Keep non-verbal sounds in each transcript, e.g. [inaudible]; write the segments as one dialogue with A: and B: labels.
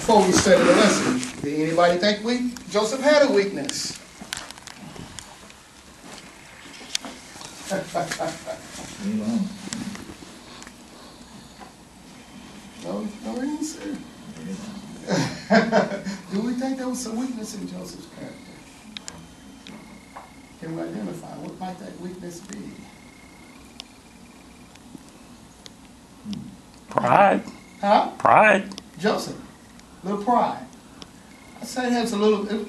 A: before we study the lesson, did anybody think we, Joseph had a weakness? [laughs] No, no, he didn't say. Do we think there was some weakness in Joseph's character? Can we identify, what might that weakness be?
B: Pride.
A: Huh?
B: Pride.
A: Joseph, little pride. I say it has a little, it-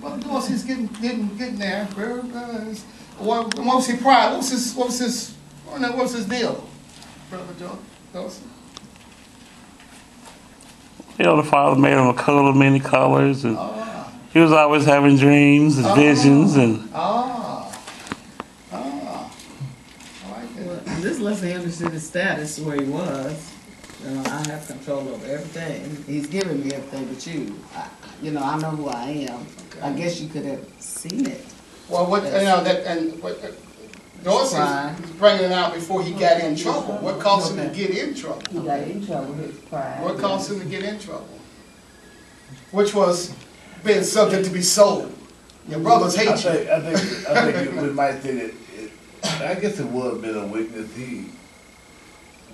A: well, of course, he's getting, getting, getting there. Very, uh, What, what was his pride? What was his, what was his, I don't know, what was his deal? Brother Jo- Joseph?
B: You know, the father made him a coat of many colors, and
A: Ah,
B: he was always having dreams and visions, and
A: ah, ah. I like
C: Well,
A: that.
C: This lets me understand his status where he was. You know, I have control over everything. He's giving me everything but you. I, you know, I know who I am. I guess you could have seen it.
A: Well, what, you know, that, and what, uh, Dorsey was bringing it out before he got in trouble. What caused him to get in trouble?
D: He got in trouble his pride.
A: What caused him to get in trouble? Which was being subject to be sold. Your brothers
E: I
A: hate you.
E: think, I think, I think we [laughs] might say that, it, I guess it would have been a weakness, he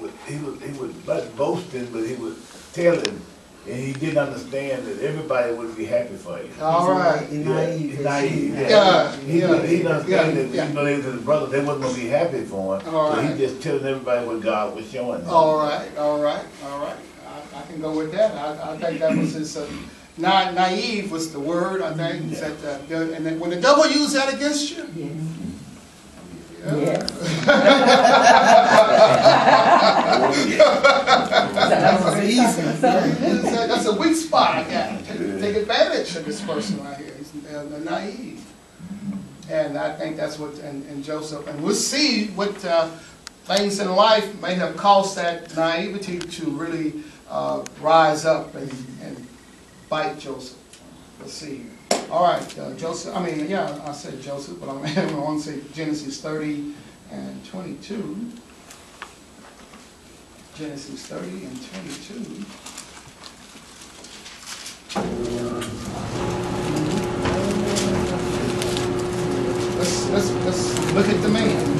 E: would, he was, he was not boasting, but he was telling, and he didn't understand that everybody would be happy for you.
A: All right.
C: He's
E: Yeah,
C: naive.
E: he's naive,
A: Yeah,
E: yeah. He,
A: yeah,
E: didn't- he didn't understand
A: yeah,
E: that,
A: yeah.
E: even though they was his brother, they wasn't gonna be happy for him.
A: All
E: So
A: right.
E: he just telling everybody what God was showing him.
A: All right, all right, all right. I, I can go with that. I, I think that was his, uh, na- naive was the word, I think. Is that, uh, the- and then when the devil used that against you,
D: Yes.
A: yeah.
C: That [laughs] [laughs] was easy.
A: That's a, weak spot I got. Take, take advantage of this person right here. He's uh, naive. And I think that's what, and, and Joseph, and we'll see what uh, things in life may have caused that naivety to really uh, rise up and, and bite Joseph. We'll see. All right, uh, Joseph, I mean, yeah, I said Joseph, but I'm, [laughs] want to say Genesis 30 and 22. Genesis 30 and 22. Let's, let's, let's look at the man.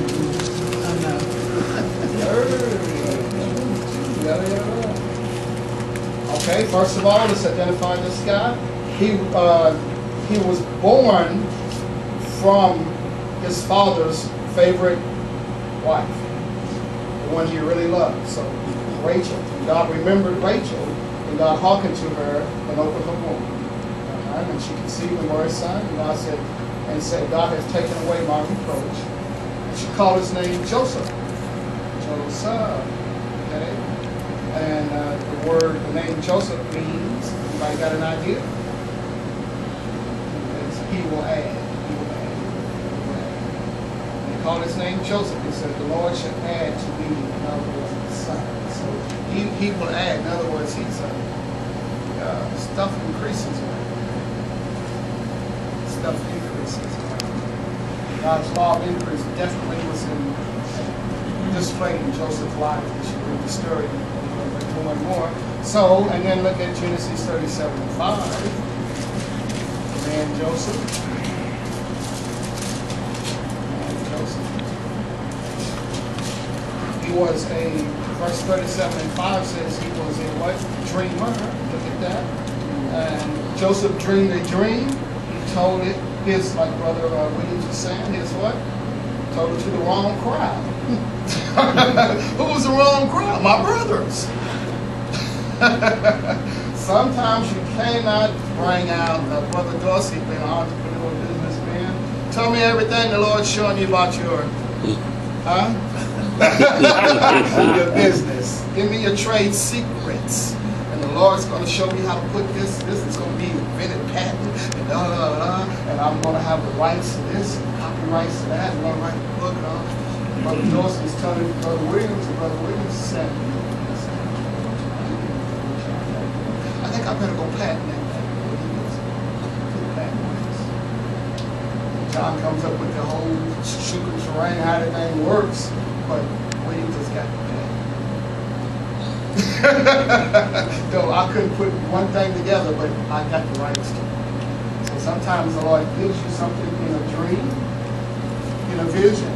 A: Okay, first of all, let's identify this guy. He, uh, he was born from his father's favorite wife, the one he really loved, so Rachel. And God remembered Rachel, and God hearkened to her and opened her womb. Uh-huh, And she conceived and bore a son, and God said, and said, God has taken away my reproach. And she called his name Joseph. Joseph. Okay? And uh, the word, the name Joseph means, anybody got an idea? It's he will add. Called his name Joseph. He said, the Lord shall add to me, in other words, son. So he, he will add. In other words, he's uh, uh, stuff increases. Stuff increases. God's law of increase definitely was in displayed in Joseph's life. We should read the story a more and more. So, and then look at Genesis 37 and 5. The man Joseph. Man Joseph. He was a, verse 37 and 5 says he was a what? Dreamer. Look at that. And Joseph dreamed a dream. He told it, his, like Brother uh, Williams was saying, his what? Told it to the wrong crowd. [laughs] Who was the wrong crowd? My brothers. [laughs] Sometimes you cannot bring out uh, Brother Dorsey, being an entrepreneur businessman. Tell me everything the Lord's showing you about your, huh? Your [laughs] business. Give me your trade secrets. And the Lord's going to show me how to put this. This is going to be invented patent. And, da, da, da, and I'm going to have the rights to this, and copyrights to that. I'm going to write the book and all. Brother Dorsey's telling Brother Williams, and Brother Williams said, I think I better go patent that. Put patent on. John comes up with the whole and terrain, how the thing works, but Williams has got patent. Though I couldn't put one thing together, but I got the right story. So sometimes the Lord gives you something in a dream, in a vision,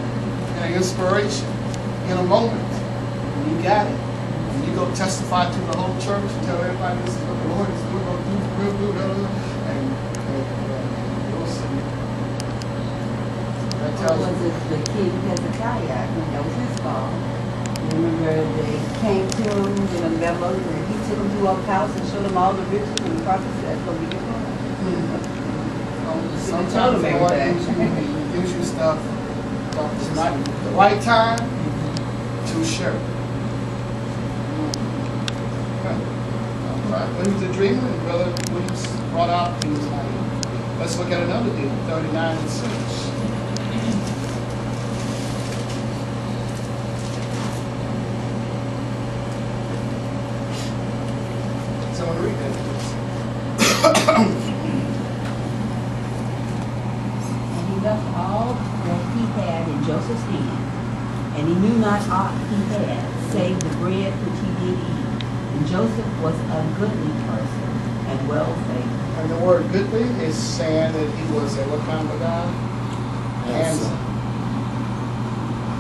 A: in an inspiration, in a moment. And you got it. And you go testify to the whole church and tell everybody this is what the Lord is doing, So
D: was it the kid who had the kayak? And that was his fault. Remember they came to him in a memo and he took him to Oak House and showed him all the riches and hmm. the property that's what
A: we
D: do.
A: Sometimes
D: they
A: want you use your stuff it's not the right time, too sure. Right. Williams a Dreamer and Brother Williams brought out things like, let's look at another deal, 39 and 6. Read that.
D: And he left all that he had in Joseph's hand, and he knew not aught he had, save the bread which he did eat. And Joseph was a goodly person and well favored.
A: And the word goodly is saying that he was a what kind of a guy? Handsome.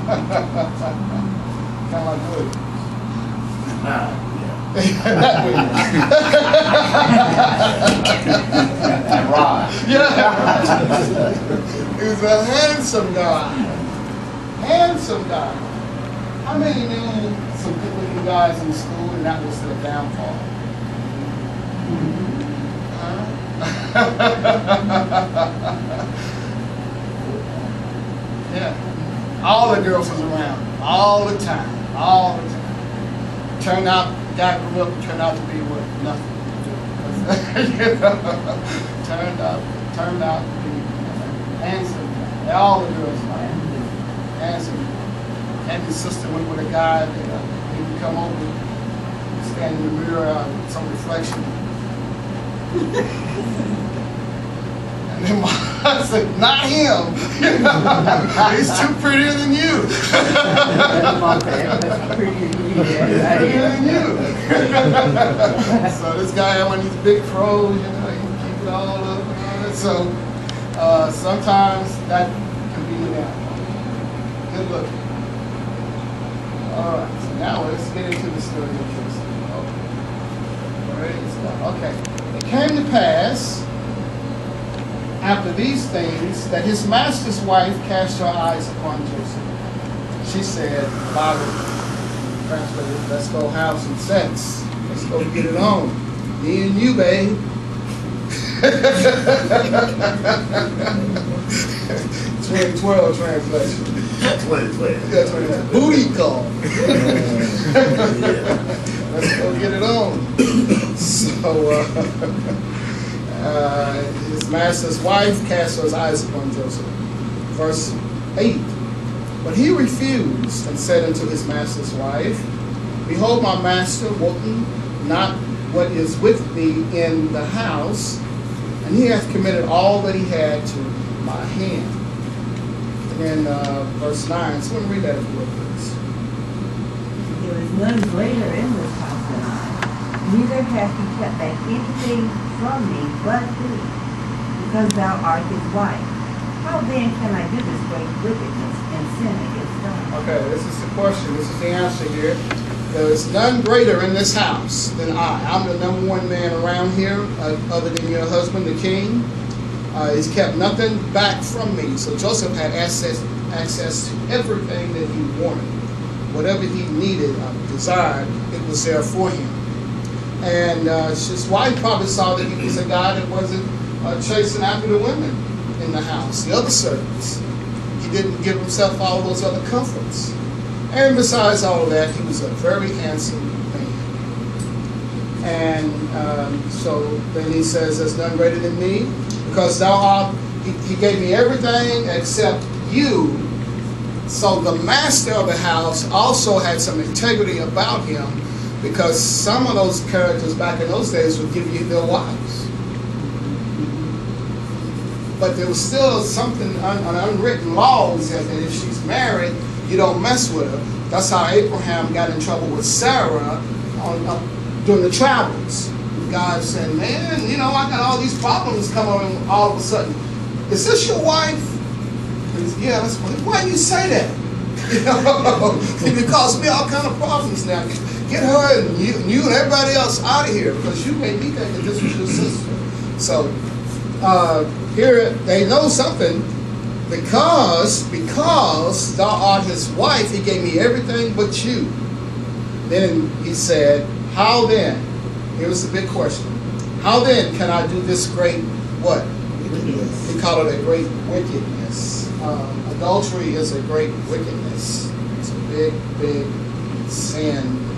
A: [laughs] kind of like Woody. [laughs]
E: Ah. [laughs]
A: Yeah. he was a handsome guy. Handsome guy. How many knew some good looking guys in school and that was their downfall? Huh? [laughs] yeah. All the girls was around. All the time. All the time. Turned out, up and turned out to be what? Nothing. [laughs] you know, turned out, turned out to be handsome. They all the girls like handsome. And his sister went with a guy that uh, he would come over, stand in the mirror, uh, some reflection. [laughs] [laughs] I said, not him. [laughs] He's too prettier than you.
D: That's pretty,
A: prettier than you. so this guy one of these big pros, you know, he keep it all up and all that. So uh, sometimes that can be the downfall. Good looking. All right, so now let's get into the story of Joseph. Okay. Okay. It came to pass after these things that his master's wife cast her eyes upon Joseph. She said, Bible translated, let's go have some sex. Let's go get it on. Me and you, babe. [laughs] 2012 translation.
E: 2012.
A: That's what it's booty call. [laughs] Let's go get it on. So, uh, [laughs] uh, his master's wife cast her eyes upon Joseph. Verse 8. But he refused and said unto his master's wife, Behold, my master wotten not what is with me in the house, and he hath committed all that he had to my hand. And then uh, verse 9. Someone read that if you would, please.
D: There is none greater in this house than I. Neither hath he kept back anything from me but thee, because thou art his wife. How then can I do this great wickedness and sin against God?
A: Okay, this is the question. This is the answer here. There is none greater in this house than I. I'm the number one man around here, uh, other than your husband, the king. Uh, he's kept nothing back from me. So Joseph had access, access to everything that he wanted. Whatever he needed, uh, desired, it was there for him. And uh, his wife probably saw that he was a guy that wasn't uh, chasing after the women in the house, the other servants. He didn't give himself all those other comforts. And besides all that, he was a very handsome man. And um, so then he says, There's none greater than me, because thou art, he, he gave me everything except you. So the master of the house also had some integrity about him, because some of those characters back in those days would give you their wives. But there was still something, an unwritten law that if she's married, you don't mess with her. That's how Abraham got in trouble with Sarah on, uh, during the travels. God said, man, you know, I got all these problems coming all of a sudden. Is this your wife? Yeah, that's why. Why do you say that? [laughs] You know, [laughs] me all kind of problems now. Get her and you, you and everybody else out of here because you made me think that this was your sister. So uh, here they know something because because thou art his wife, he gave me everything but you. Then he said, How then? Here's the big question. How then can I do this great what? Wickedness. He called it a great wickedness. Um, adultery is a great wickedness. It's a big, big sin.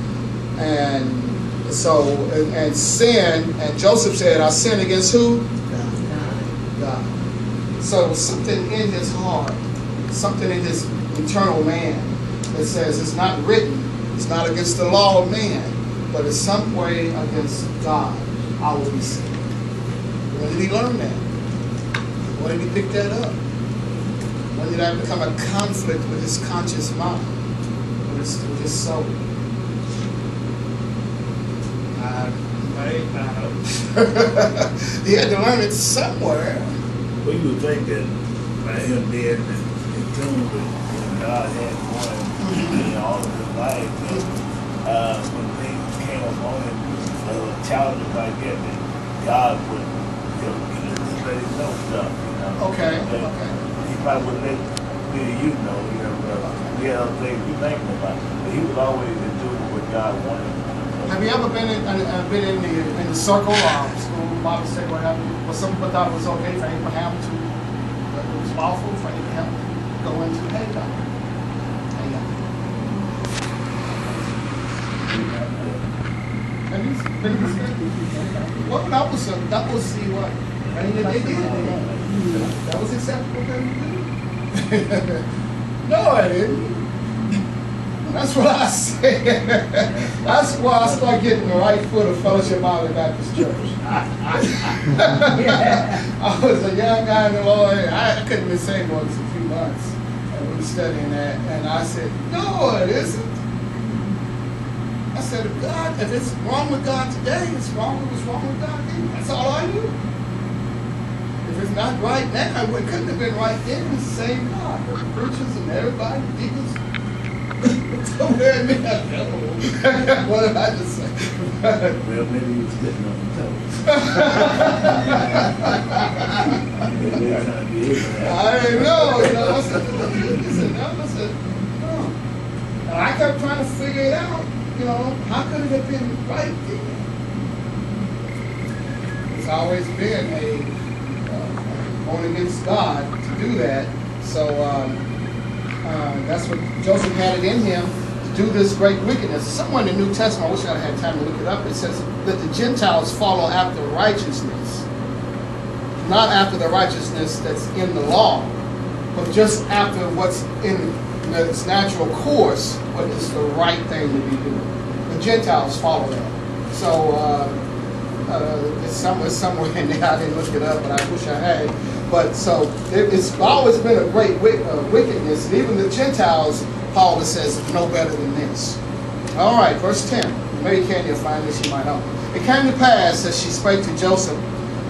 A: And so, and, and sin, and Joseph said, I sin against who? God. God. So something in his heart, something in his eternal man that says it's not written, it's not against the law of man, but it's some way against God. I will be saved. When did he learn that? When did he pick that up? When did that become a conflict with his conscious mind, with his, with his soul? I, I, he had to learn it somewhere.
E: Well, you would think that by him being in, tune with God had him in all of his life, and, uh, when things came upon him, uh, challenges like that, that God would, you know, just let him know stuff, you know.
A: Okay,
E: That
A: okay.
E: He probably would let you know, you know, we had other things we thinking about, but he was always in tune with what God wanted.
A: Have you ever been in, uh, been in the in the circle of school, Bible what you? But some people thought it was okay for Abraham to, uh, it was lawful for Abraham to go into Hagar. And he's Well, that was a, that was the what? Mean, they did. That was acceptable [laughs] no, I didn't. That's what I said. [laughs] That's why I start getting the right foot of Fellowship Bible Baptist Church. [laughs] I was a young guy in the Lord. I, couldn't be saved more than a few months. And we were studying that. And I said, no, it isn't. I said, if God, if it's wrong with God today, it's wrong with what's wrong with God then. That's all I knew. If it's not right now, it couldn't have been right then. It's the same God. The preachers and everybody, deacons, don't me what did I just say?
E: Well, maybe he was sitting on the toes.
A: I didn't know, you know. I said, no. I said, I kept trying to figure it out, you know, how could it have been right then? It's always been a uh, going against God to do that. So um, uh, that's what Joseph had it in him to do this great wickedness. Somewhere in the New Testament, I wish I had time to look it up. It says that the Gentiles follow after righteousness not after the righteousness that's in the law, but just after what's in its natural course, what is the right thing to be doing. The Gentiles follow that. So uh, uh, it's somewhere, somewhere in there. [laughs] I didn't look it up, but I wish I had. But so it, it's always been a great uh, wickedness. And even the Gentiles, Paul says, no better than this. All right, verse 10. Maybe Candy will find this, you might know. It came to pass as she spake to Joseph,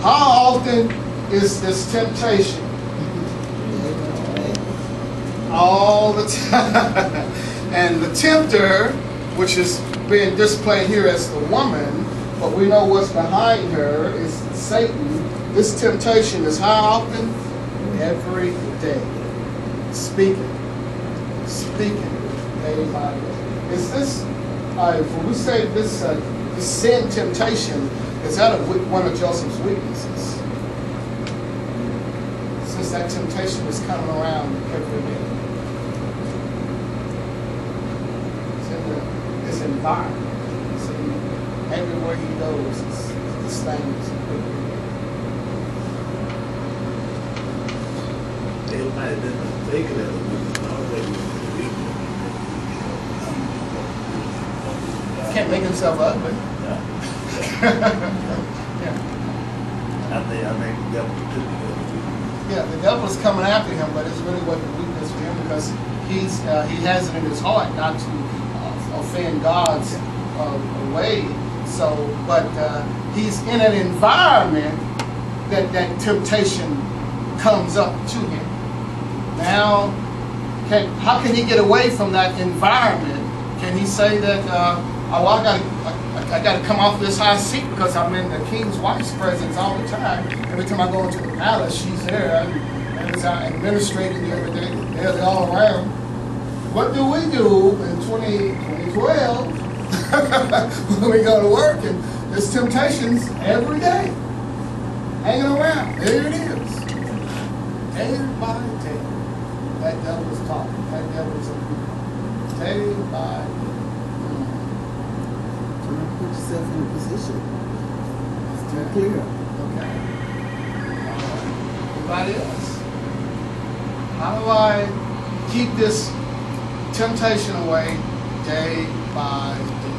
A: how often is this temptation? [laughs] All the time. [laughs] and the tempter, which is being displayed here as the woman, but we know what's behind her is Satan. This temptation is how often? Every day. Speaking. Speaking. Day by day. Is this, uh, when we say this, uh, this sin temptation, is that a, one of Joseph's weaknesses? Since that temptation is coming around every day. It's in the, it's environment. It's in, everywhere he goes, this thing is
E: They might have been mistaken as a witness, but I don't think it was a witness.
A: Can't make himself ugly.
E: Yeah. [laughs]
A: Yeah.
E: I think, I think the devil took it as a witness.
A: Yeah, the devil is coming after him, but it's really what the weakness for him because he's uh, he has it in his heart not to uh, offend God's uh, away. So, but uh, he's in an environment that that temptation comes up to him. Now, can, how can he get away from that environment? Can he say that, uh, oh, I got I, I got to come off this high seat because I'm in the king's wife's presence all the time. Every time I go into the palace, she's there and, it's out administrating every day. They're, all around. What do we do in 20, 2012 [laughs] when we go to work and there's temptations every day hanging around? There it is. Day That devil's talking. That devil's a Day by day.
C: To put yourself in a position. Stay clear.
A: Okay. Uh, anybody else? How do I keep this temptation away day by day?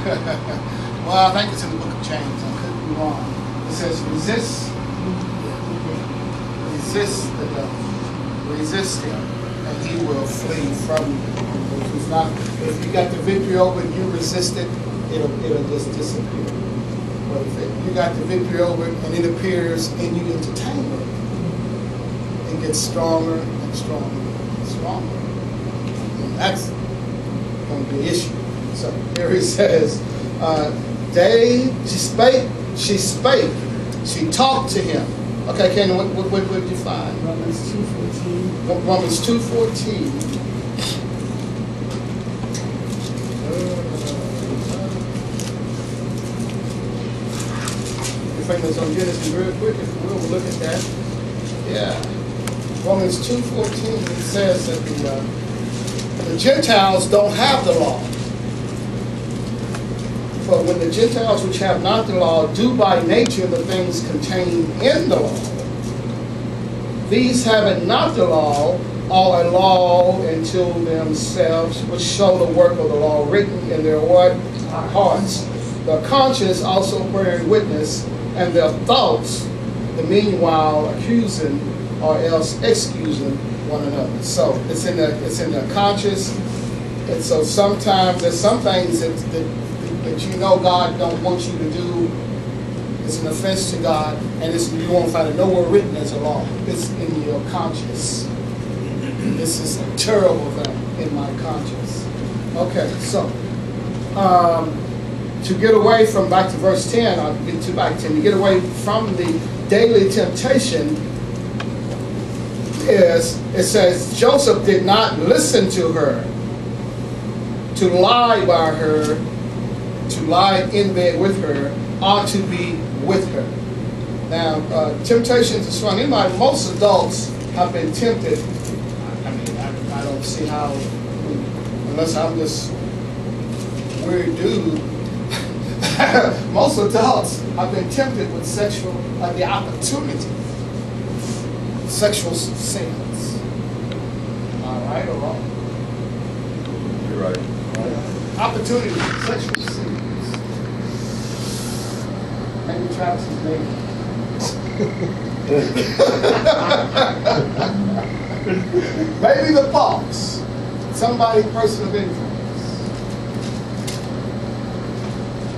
A: [laughs] well, I think it's in the book of James. I could be wrong. It says, resist, resist the devil, resist him, and he will flee from you. If not, if you got the victory over it, you resist it, it'll it'll just disappear. But if it- you got the victory over it and it appears and you entertain it, it gets stronger and stronger and stronger. And that's going to be an issue. So here he says, uh, they, spake, she spake, she talked to him. Okay, Ken, what, what, what did you find?
C: Romans two fourteen.
A: Romans two fourteen. Your fingers on Genesis real quick, if we'll look at that. Yeah. Romans two fourteen, it says that the, uh, the Gentiles don't have the law. For when the Gentiles which have not the law do by nature the things contained in the law, these having not the law are a law unto themselves, which show the work of the law written in their what? Hearts. The conscience also bearing witness, and their thoughts, the meanwhile accusing or else excusing one another. So it's in the it's in the conscious. And so sometimes there's some things that, that, that you know God don't want you to do it's an offense to God, and it's, you won't find it nowhere written as a law. It's in your conscience. This is a terrible thing in my conscience. Okay, so um, to get away from back to verse ten, I'll get to back ten. To get away from the daily temptation is it says Joseph did not listen to her, to lie by her, to lie in bed with her, ought to be with her. Now, uh, temptations are strong. Anybody, most adults have been tempted. I mean, I, I don't see how, unless I'm just weird dude. [laughs] most adults have been tempted with sexual, uh, the opportunity, sexual sins. Am I right or wrong?
F: You're right.
A: Opportunity, sexual sins. Maybe Travis is maybe. [laughs] Maybe the fox. somebody, person of influence.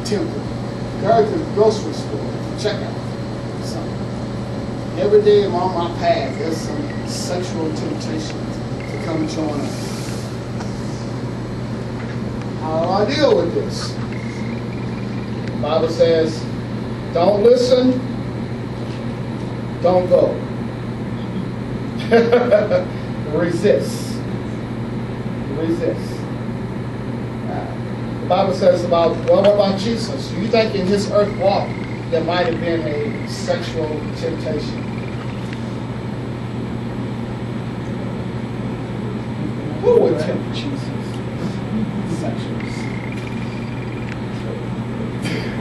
A: Temple, go to the grocery store, check out something. Every day I'm on my path, there's some sexual temptation to come join us. How do I deal with this? The Bible says, don't listen, don't go. [laughs] Resist. Resist. The Bible says about, well, what about Jesus? You think in his earth walk there might have been a sexual temptation? Who would tempt Jesus? Sexual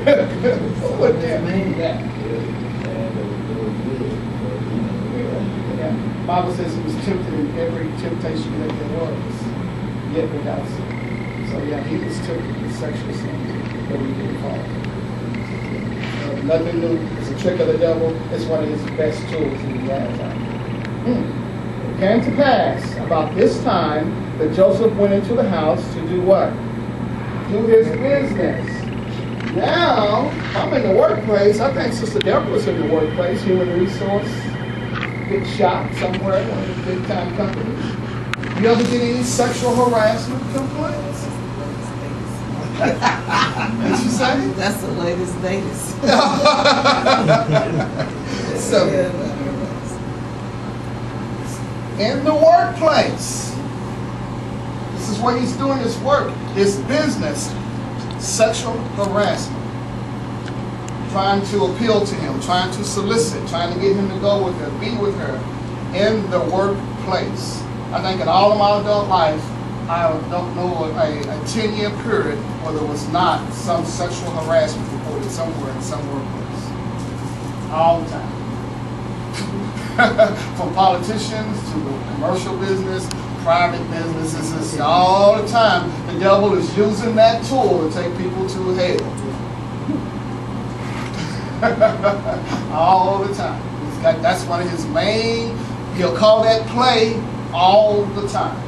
A: sin. Who would that? Yeah. Bible says he was tempted in every temptation that there was, yet without sin. So yeah, he was tempted with sexual sin that we can fall. Uh, nothing new. It's a trick of the devil. It's one of his best tools in the has out. Hmm. came to pass about this time that Joseph went into the house to do what? Do his business. Now, I'm in the workplace. I think Sister Deborah's in the workplace, human resource, big shop somewhere, one of the big time companies. You ever get any sexual harassment complaints? Did you say? [laughs]
C: That's the latest latest. [laughs]
A: So, in the workplace. This is where he's doing his work, his business, sexual harassment. Trying to appeal to him, trying to solicit, trying to get him to go with her, be with her in the workplace. I think in all of my adult life, I don't know a, a 10 year period where there was not some sexual harassment reported somewhere in some workplace. All the time. [laughs] From politicians to commercial business, private businesses, all the time. The devil is using that tool to take people to hell. [laughs] all the time. Got, that's one of his main, he'll call that play all the time. [laughs]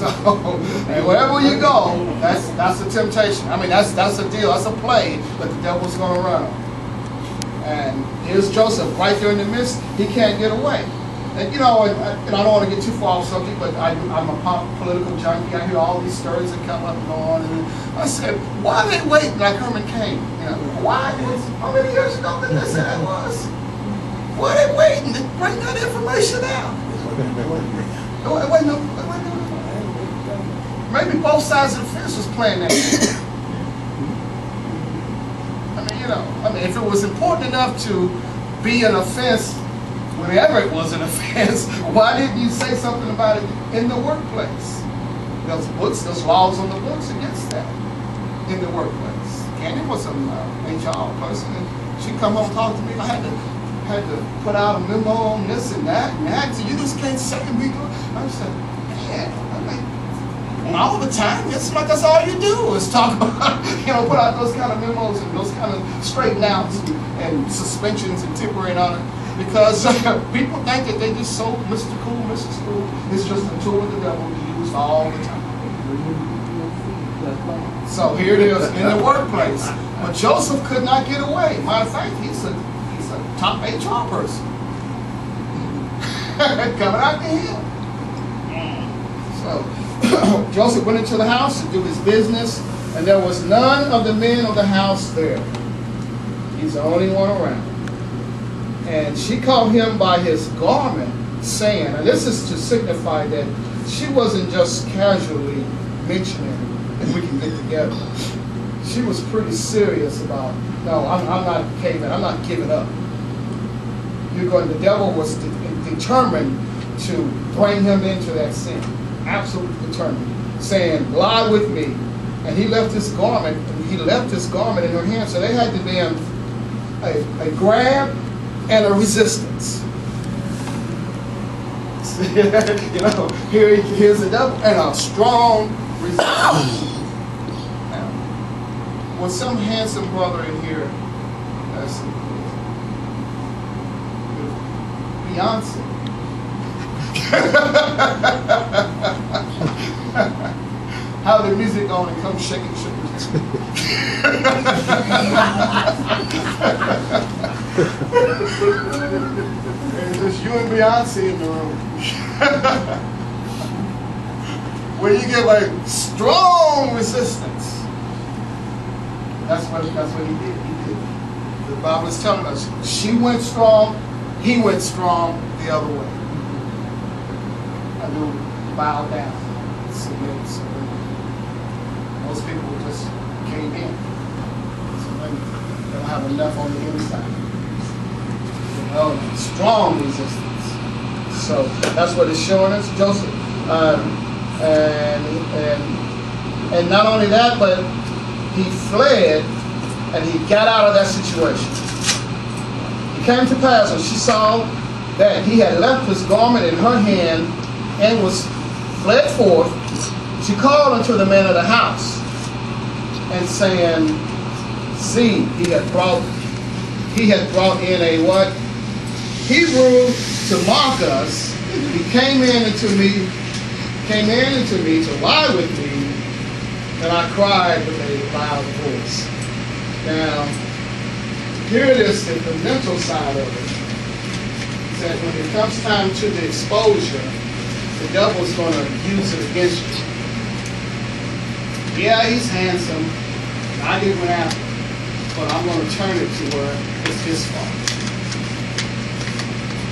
A: So, and wherever you go, that's that's a temptation. I mean, that's that's a deal. That's a play that the devil's going to run. And here's Joseph right there in the midst. He can't get away. And you know, and, and I don't want to get too far off subject, but I, I'm a pop, political junkie. I hear all these stories that come up and go on. And I said, why are they waiting like Herman Cain? You know, why? Was, how many years ago did they say that was? Why are they waiting to bring that information out? Wait, [laughs] wait, no, wait, wait, no. Maybe both sides of the fence was playing that. I mean, you know, I mean, if it was important enough to be an offense, whenever it was an offense, [laughs] why didn't you say something about it in the workplace? There's books, there's laws on the books against that in the workplace. Candy was an uh, HR person, and she come home and talk to me. I had to had to put out a memo on this and that and that. So you just can't say me. I said, man, I mean, and all the time, it's like that's all you do is talk [laughs] about, you know, put out those kind of memos and those kind of straighten outs and, and suspensions and temporary on it. Because [laughs] people think that they just so Mr. Cool, Mrs. Cool. It's just a tool of the devil to use all the time. So here it is in the workplace. But Joseph could not get away. Matter of fact, he's a he's a top HR person. [laughs] Coming out to him. So [clears throat] Joseph went into the house to do his business, and there was none of the men of the house there. He's the only one around. And she called him by his garment, saying, and this is to signify that she wasn't just casually mentioning we can get together. She was pretty serious about, no, I'm, I'm not caving, I'm not giving up. You're going, the devil was de- determined to bring him into that sin absolutely determined, saying, Lie with me. And he left his garment, he left his garment in her hand. So they had to be a, a grab and a resistance. [laughs] you know, here, here's the devil and a strong resistance. [coughs] Now, was some handsome brother in here, that's Beyonce. [laughs] How the music on and come shaking, shaking. [laughs] it's just you and Beyonce in the room. Where you give like strong resistance. That's what that's what he did. He did. The Bible is telling us she went strong, he went strong the other way. I do bow down, submit, submit. Most people just came in. They don't have enough on the inside. Well, strong resistance. So that's what it's showing us, Joseph. Um, and and and not only that, but he fled and he got out of that situation. It came to pass when she saw that he had left his garment in her hand and was fled forth, she called unto the man of the house and saying, See, he had brought he had brought in a what? Hebrew to mock us. He came in into me, came in into me to lie with me, and I cried with a loud voice. Now, here it is, the, the mental side of it. Is that when it comes time to the exposure, the devil's going to use it against you. Yeah, he's handsome. I didn't him, but I'm going to turn it to where it's his fault.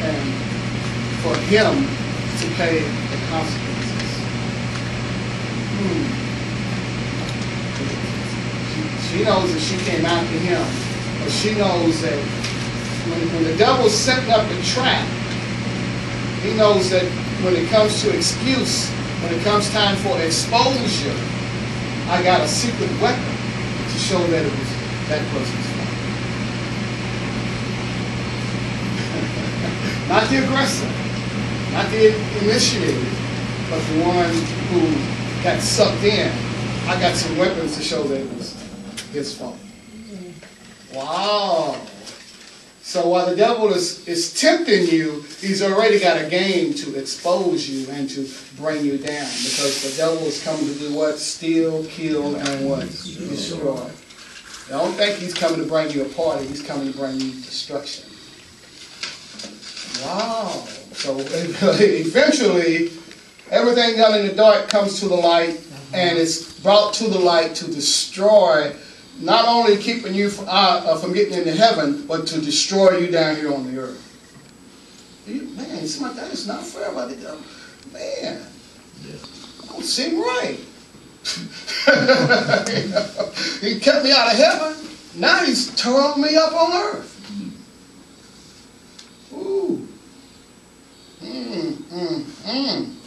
A: And for him to pay the consequences. Hmm. She, knows that she came after him, but she knows that when, when the devil's setting up the trap, he knows that when it comes to excuse, when it comes time for exposure, I got a secret weapon to show that it was that person's not the aggressor, not the initiator, but the one who got sucked in. I got some weapons to show that it was his fault. Wow. So while the devil is, is tempting you, he's already got a game to expose you and to bring you down. Because the devil is coming to do what? Steal, kill, and what? Destroy. Don't think he's coming to bring you a party. He's coming to bring you destruction. Wow. So eventually, everything done in the dark comes to the light, and it's brought to the light to destroy not only keeping you from, uh, uh, from getting into heaven, but to destroy you down here on the earth. You, man, it's like that is not fair about devil. Man, don't seem right. You [laughs] know, he kept me out of heaven. Now he's throwing me up on earth. Ooh. Mm, mm, mm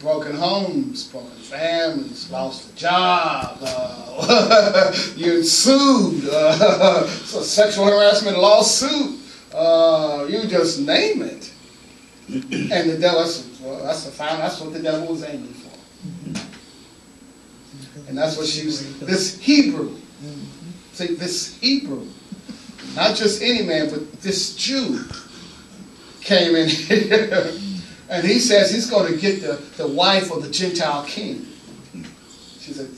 A: broken homes, broken families, lost a job, uh, [laughs] you're sued, uh, [laughs] so sexual harassment lawsuit, uh, you just name it. And the devil, that's, well, that's, the final, that's what the devil was aiming for. And that's what she was, this Hebrew, see, this Hebrew, not just any man, but this Jew came in here. [laughs] And he says he's going to get the, the wife of the Gentile king. She said,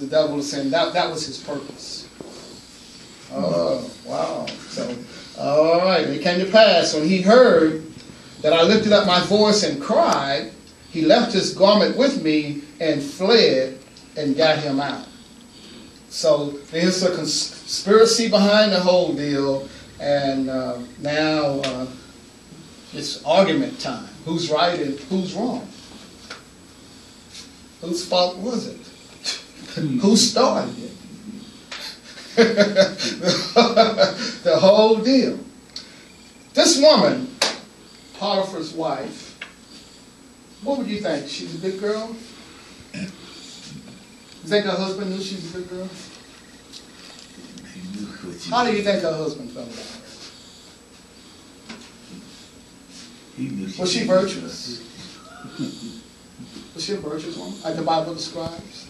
A: the devil is saying that, that was his purpose. Oh, wow. So, all right. It came to pass when he heard that I lifted up my voice and cried, he left his garment with me and fled and got him out. So there's a conspiracy behind the whole deal. And uh, now uh, it's argument time. Who's right and who's wrong? Whose fault was it? Who started it? [laughs] the whole deal. This woman, Potiphar's wife, what would you think? She's a good girl? You think her husband knew she was a good girl? How do you think her husband felt about her? Was she virtuous? [laughs] Was she a virtuous woman, like the Bible describes?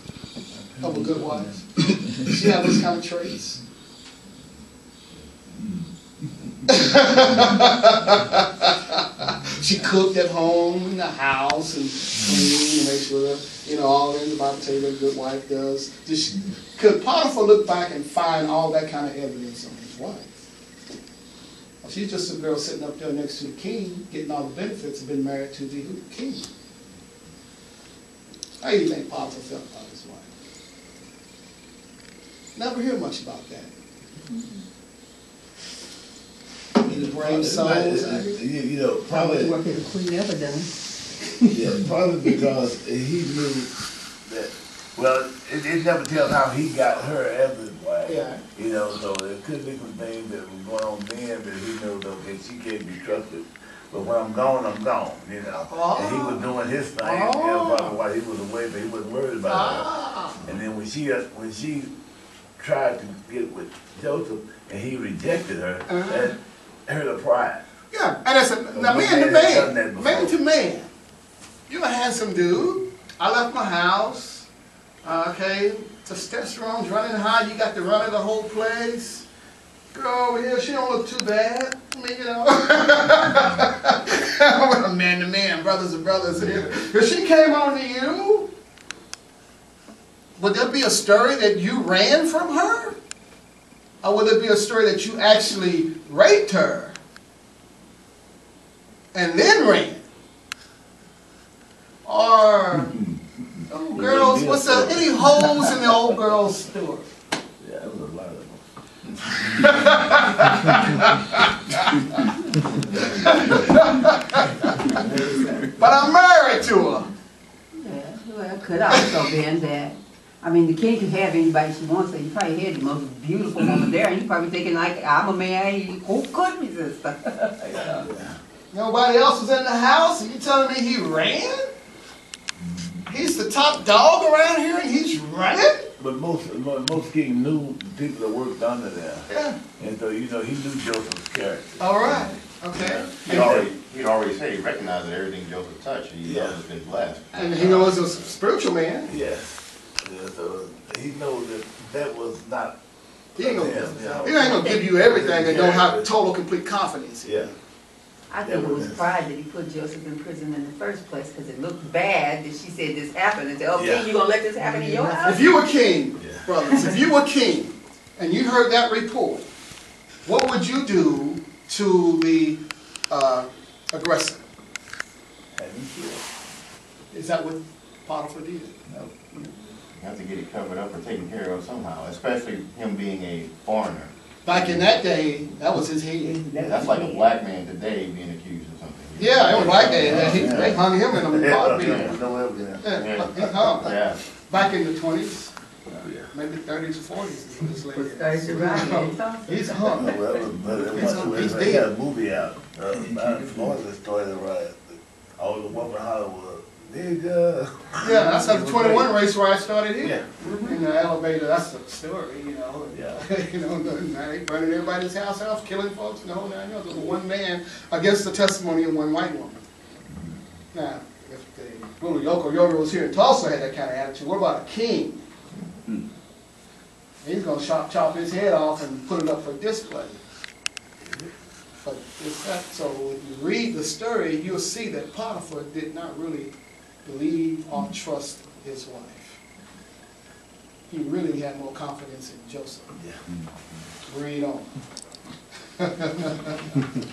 A: Of a good wife? Did she have those kind of traits? [laughs] she cooked at home in the house and cleaned and make sure that, you know, all in the Bible tell you that a good wife does. Did she, could Potiphar look back and find all that kind of evidence on his wife? She's just a girl sitting up there next to the king, getting all the benefits of being married to the king. How do you think Potiphar felt about his wife? Never hear much about that. Mm-hmm. In the brain uh, souls.
E: Uh, uh, you, you know, probably,
D: Work at a Queen ever done.
E: yeah, probably because he knew that, well, it, it never tells how he got her as his wife.
A: Yeah.
E: You know, so it could be some things that was going on then, but he knows, okay, she can't be trusted. But when I'm gone, I'm gone, you know. And he was doing his thing, and you know, probably while he was away, but he wasn't worried about her.
A: Ah,
E: And then when she, uh, when she tried to get with Joseph, and he rejected her,
A: Uh-huh.
E: that hurt her pride.
A: yeah, and that's a, now
E: But
A: man to
E: man has done that
A: man,
E: before.
A: man to man. You're a handsome dude. I left my house. uh, Okay, testosterone's running high. You got the run of the whole place. girl over here, she don't look too bad. I mean, you know. [laughs] We're man to man, brothers and brothers. If she came on to you, would there be a story that you ran from her? Or would there be a story that you actually raped her and then ran? Or, [laughs] oh, girls, what's up? any holes in the old girl's story?
E: Yeah, it was a lot of them.
A: But I'm married to her.
G: Yeah, well, it could also been that, I mean, the king can have anybody she wants, so you probably had the most beautiful woman there, and you probably thinking like, I'm a man, who could resist her? [laughs]
A: Nobody else was in the house, and you telling me he ran? He's the top dog around here, and he's running?
E: But most, mo- most king knew the people that worked under there.
A: Yeah.
E: And so, you know, he knew Joseph's character.
A: All right. Okay.
F: He'd already, he'd already said, he recognized that everything Joseph touched, he
E: Yeah.
F: knows it's been blessed.
A: And he knows he was a spiritual man.
E: Yes. Yeah, so he knows that that was not,
A: He ain't gonna,
E: Yeah,
A: he ain't gonna give you everything and don't have total, complete confidence.
E: yeah.
G: I think it was pride that he put Joseph in prison in the first place, because it looked bad that she said this happened, and said, oh,
E: Yeah.
G: king, you gonna let this happen in your house?
A: If you were king,
E: Yeah.
A: brothers, if you were king, and you heard that report, what would you do to the uh, aggressor?
E: And he killed.
A: Is that what Potiphar did? No.
F: You have to get it covered up or taken care of somehow, especially him being a foreigner.
A: Back in that day, that was his head.
F: That's like a black man today being accused of something.
A: Yeah, it was like that. He- They hung him in a
E: Yeah,
A: body. [laughs]
E: yeah, no.
A: Yeah, he hung.
F: Yeah.
A: Back in the twenties, maybe thirties or forties. this lady.
G: Was Thursday right, yeah, it's awesome.
A: He's
E: No,
A: hung.
E: well, it was- but it
A: He's
E: was-
A: on-
E: it
A: he's
E: They
A: dead.
E: got a movie out, uh, [laughs] about Florida story that right. All the woman Hollywood, nigga.
A: Yeah, that's how the twenty-one race where I started
E: Yeah.
A: here. In the elevator, that's the story, you know.
E: Yeah. [laughs]
A: You know, now they burning everybody's house out, killing folks, and the whole nine yards. It was one man against the testimony of one white woman. Now, if the ruler Yoko Yoga was here in Tulsa had that kind of attitude, what about a king? Hmm. He's gonna chop, chop his head off and put it up for display. But it's so when you read the story, you'll see that Potiphar did not really believe or trust his wife. He really had more confidence in Joseph.
E: Yeah.
A: Read on. [laughs]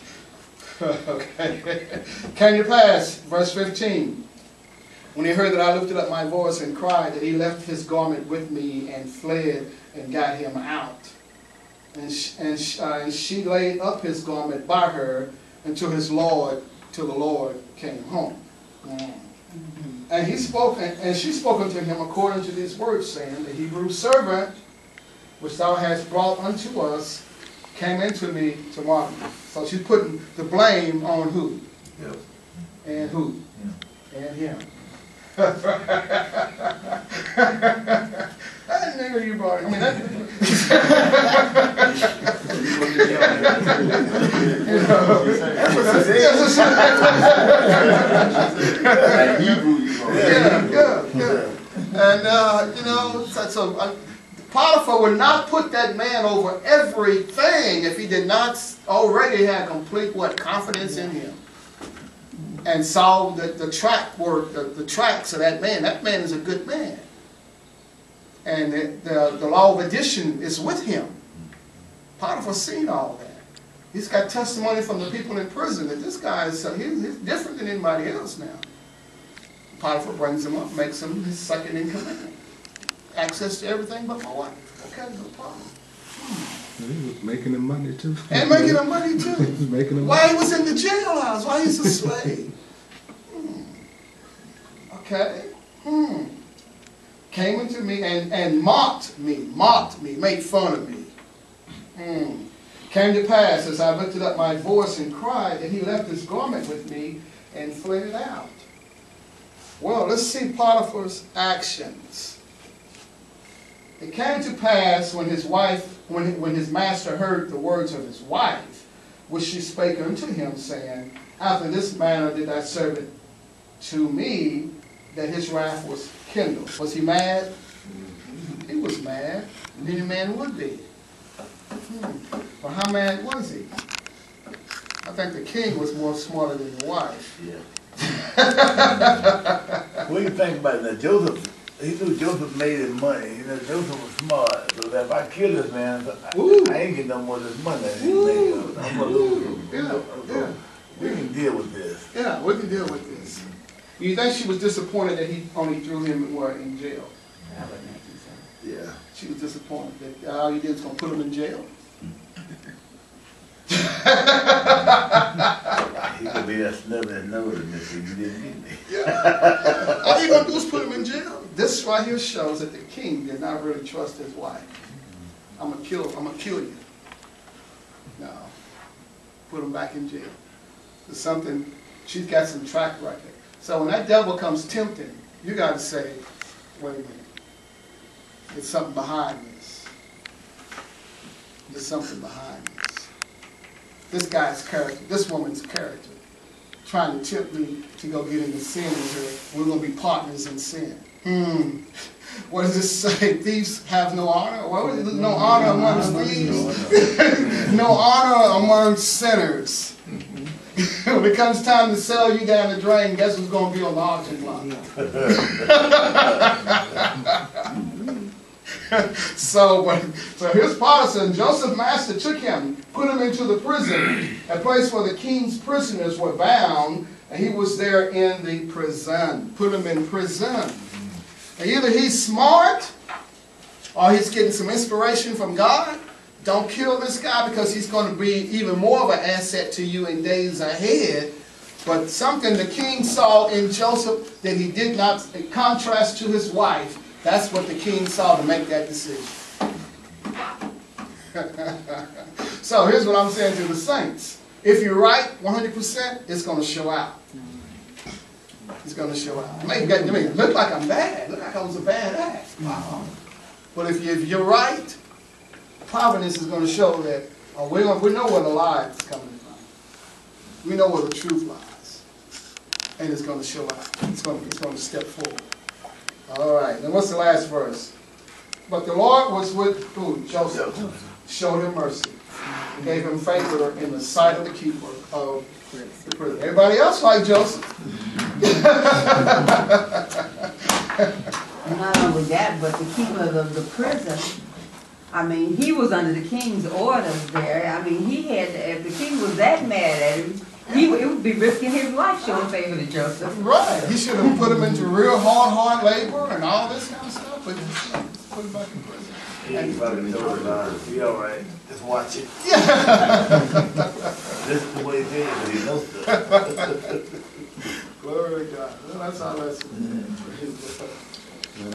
A: Okay. Came to pass, verse fifteen. When he heard that I lifted up my voice and cried, that he left his garment with me and fled and got him out. And she, and she, uh, and she laid up his garment by her until his Lord, till the Lord came home. Mm. And he spoke, and she spoke unto him according to these words, saying, The Hebrew servant which thou hast brought unto us came into me to mock me. So she's putting the blame on who?
E: Yep.
A: And who? And him. [laughs] That nigga you brought, I mean, That [laughs]
F: Hebrew you wrote.
A: yeah, yeah, yeah. And, uh, you know, so, so uh, Potiphar would not put that man over everything if he did not already have complete, what, confidence in him. And saw the, the track work, the, the tracks of that man. That man is a good man. And the, the, the law of addition is with him. Potiphar's seen all that. He's got testimony from the people in prison that this guy is, uh, he's, he's different than anybody else now. Potiphar brings him up, makes him his second in command. Access to everything but my wife. Okay, no problem.
H: He was making the money too.
A: And making him money [laughs]
H: He was
A: too.
H: making the
A: Why he was in the jailhouse, why he's a [laughs] slave. Hmm. Okay. Hmm. Came into me and, and mocked me, mocked me, made fun of me. Hmm. Came to pass as I lifted up my voice and cried that he left his garment with me and fled it out. Well, let's see Potiphar's actions. It came to pass when his wife, when, when his master heard the words of his wife, which she spake unto him, saying, After this manner did thy servant to me, that his wrath was kindled. Was he mad? He was mad. Any man would be. Hmm. But how mad was he? I think the king was more smarter than the wife.
E: Yeah. [laughs] What do you think about that? Joseph, he knew Joseph made his money. You know, Joseph was smart. So if I kill this man, I, I ain't getting no more of this money made. I'm gonna lose.
A: Yeah, yeah.
E: We can deal with this.
A: Yeah, we can deal with this. You think she was disappointed that he only threw him where in jail?
C: I would think so.
A: Yeah. She was disappointed that all you did was gonna put him in jail?
E: He could be that snub and nose this, you didn't get me.
A: Yeah. All you gonna do is put him in jail? This right here shows that the king did not really trust his wife. I'm gonna kill, I'm gonna kill you. No. Put him back in jail. There's something, she's got some track record. So when that devil comes tempting, you gotta say, wait a minute. There's something behind this. There's something behind this. This guy's character, this woman's character, trying to tempt me to go get into sin. We're gonna be partners in sin. Hmm. What does this say? [laughs] Thieves have no honor? What was? No honor amongst thieves? [laughs] no honor among sinners. [laughs] when it comes time to sell you down the drain, guess who's gonna be on the auction block? so, but, so here's Potiphar. Joseph's master took him, put him into the prison, a place where the king's prisoners were bound, and he was there in the prison. Put him in prison. And either he's smart, or he's getting some inspiration from God. Don't kill this guy because he's going to be even more of an asset to you in days ahead. But something the king saw in Joseph that he did not, in contrast to his wife, that's what the king saw to make that decision. [laughs] so here's what I'm saying to the saints. If you're right 100%, it's going to show out. It's going to show out. It may, it may look like I'm bad. Look like I was a bad act. Wow. But if, you, if you're right, providence is going to show that uh, we, we know where the lie is coming from. We know where the truth lies. And it's going to show out. It's going to, it's going to step forward. All right. Then what's the last verse? But the Lord was with who? Joseph. Showed him mercy. He gave him favor in the sight of the keeper of the prison. Everybody else like Joseph. [laughs]
G: Not only that, but the keeper of the prison, I mean, he was under the king's orders there. I mean, he had, if the king was that mad at him, he would, it would be risking his life showing favor to Joseph.
A: Right. He should have put him into real hard, hard labor and all this kind of stuff, but just uh, put him back in prison.
E: He probably told her, be all right, just watch it. [laughs] This is the way it is, but he knows stuff. [laughs]
A: Glory to God. Well, that's our lesson. [laughs]